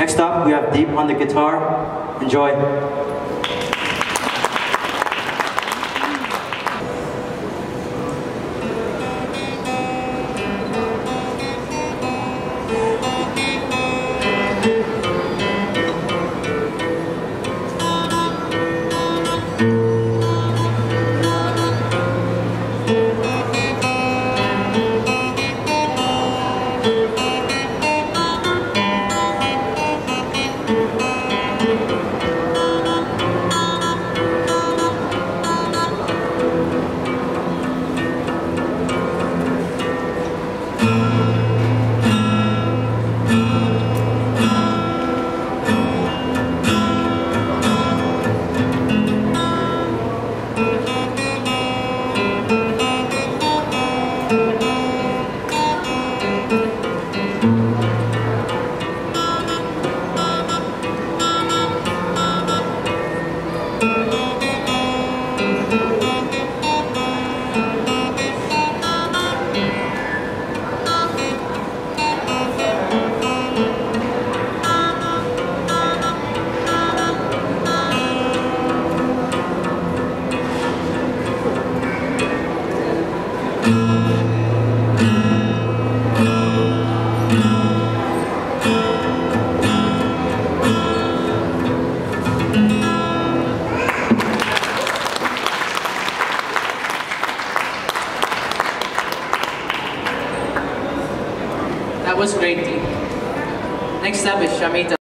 Next up, we have Deep on the guitar. Enjoy. Thank you. That was great. Next up is Shamita.